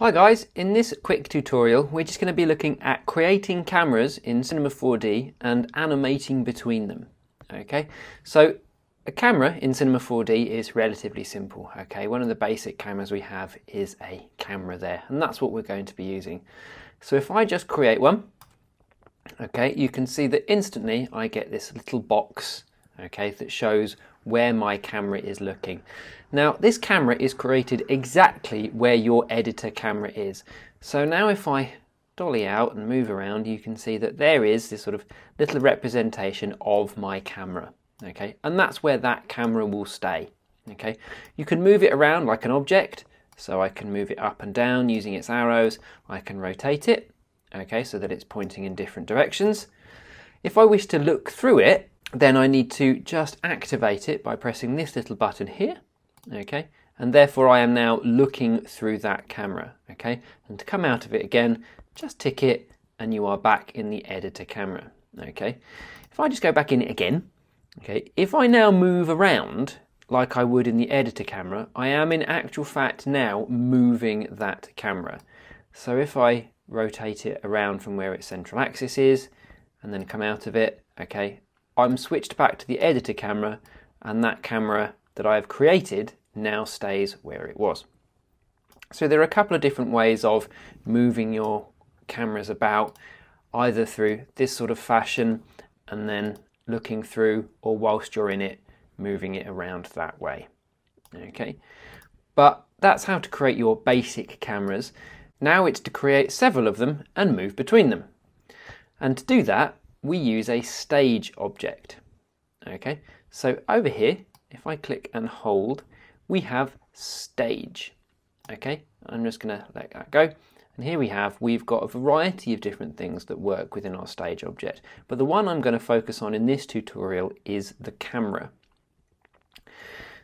Hi guys, in this quick tutorial we're just going to be looking at creating cameras in Cinema 4D and animating between them. Okay, so a camera in Cinema 4D is relatively simple. Okay, one of the basic cameras we have is a camera there and that's what we're going to be using. So if I just create one, okay, you can see that instantly I get this little box okay, that shows where my camera is looking. Now this camera is created exactly where your editor camera is. So now if I dolly out and move around you can see that there is this sort of little representation of my camera. Okay, and that's where that camera will stay. Okay, you can move it around like an object. So I can move it up and down using its arrows. I can rotate it, okay, so that it's pointing in different directions. If I wish to look through it, then I need to just activate it by pressing this little button here, okay? And therefore I am now looking through that camera, okay? And to come out of it again, just tick it and you are back in the editor camera, okay? If I just go back in it again, okay, if I now move around like I would in the editor camera, I am in actual fact now moving that camera. So if I rotate it around from where its central axis is and then come out of it, okay, I'm switched back to the editor camera and that camera that I have created now stays where it was. So there are a couple of different ways of moving your cameras about, either through this sort of fashion and then looking through, or whilst you're in it, moving it around that way. Okay, but that's how to create your basic cameras. Now it's to create several of them and move between them. And to do that, we use a stage object. Okay, so over here, if I click and hold, we have stage. Okay, I'm just going to let that go. And here we have, we've got a variety of different things that work within our stage object. But the one I'm going to focus on in this tutorial is the camera.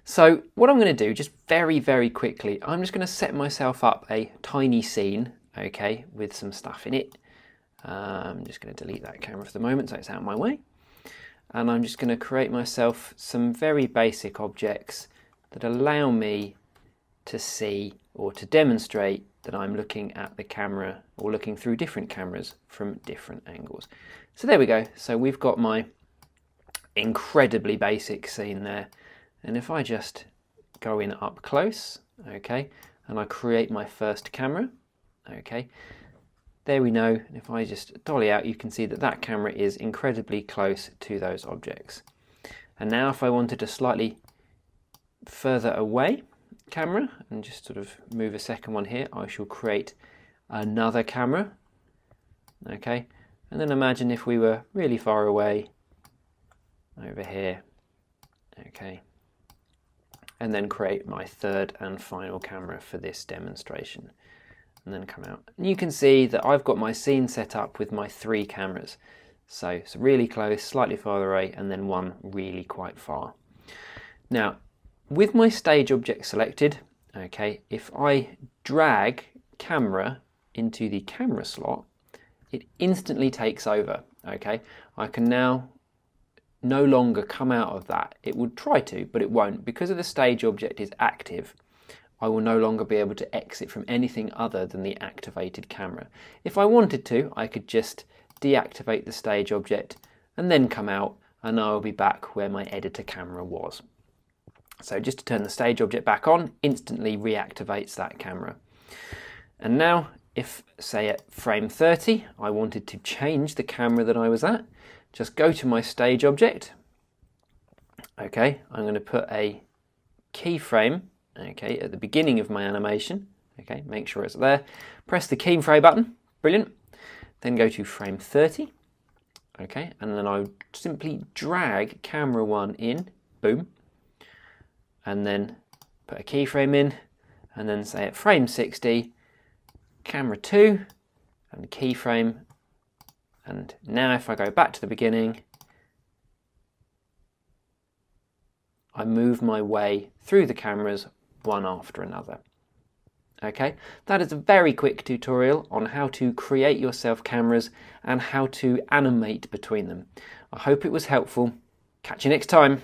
So what I'm going to do, just very, very quickly, I'm just going to set myself up a tiny scene, okay, with some stuff in it. I'm just going to delete that camera for the moment so it's out of my way. And I'm just going to create myself some very basic objects that allow me to see or to demonstrate that I'm looking at the camera or looking through different cameras from different angles. So there we go. So we've got my incredibly basic scene there. And if I just go in up close, okay, and I create my first camera, okay, there we know, if I just dolly out, you can see that that camera is incredibly close to those objects. And now if I wanted a slightly further away camera, and just sort of move a second one here, I shall create another camera. Okay, and then imagine if we were really far away, over here, okay, and then create my third and final camera for this demonstration and then come out. And you can see that I've got my scene set up with my three cameras. So it's really close, slightly farther away, and then one really quite far. Now, with my stage object selected, okay, if I drag camera into the camera slot, it instantly takes over, okay? I can now no longer come out of that. It would try to, but it won't. Because of the stage object is active, I will no longer be able to exit from anything other than the activated camera. If I wanted to, I could just deactivate the stage object and then come out and I will be back where my editor camera was. So just to turn the stage object back on, instantly reactivates that camera. And now, if say at frame 30, I wanted to change the camera that I was at, just go to my stage object. Okay, I'm going to put a keyframe okay, at the beginning of my animation. Okay, make sure it's there. Press the keyframe button, brilliant. Then go to frame 30, okay, and then I simply drag camera one in, boom, and then put a keyframe in, and then say at frame 60, camera two, and keyframe, and now if I go back to the beginning, I move my way through the cameras one after another. Okay, that is a very quick tutorial on how to create yourself cameras and how to animate between them. I hope it was helpful. Catch you next time.